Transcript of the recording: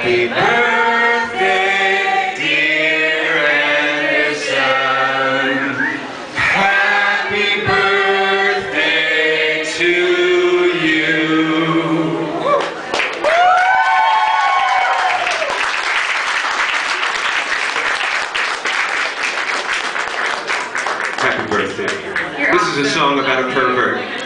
Happy birthday, dear Anderson. Happy birthday to you. Happy birthday. This is a song about a pervert.